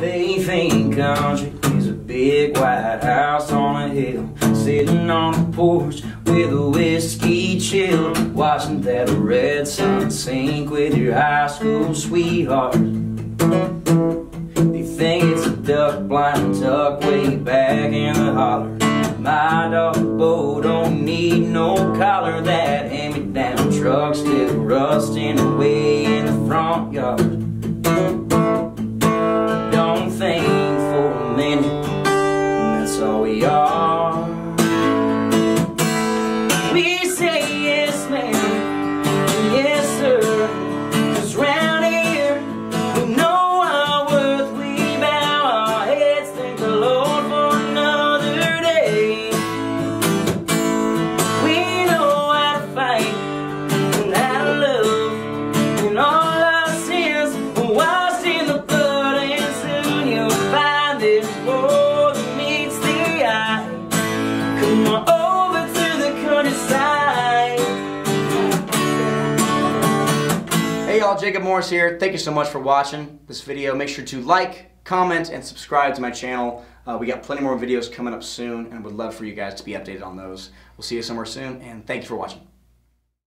Faith country. Is a big white house on a hill Sitting on the porch with a whiskey chill. Watching that red sun sink with your high school sweetheart. They think it's a duck blind tucked way back in the holler? My dog Bo don't need no collar. That hand-me-down truck still rusting away in the front yard we are. Hey y'all, Jacob Morris here. Thank you so much for watching this video. Make sure to like, comment, and subscribe to my channel. Uh, we got plenty more videos coming up soon and would love for you guys to be updated on those. We'll see you somewhere soon and thank you for watching.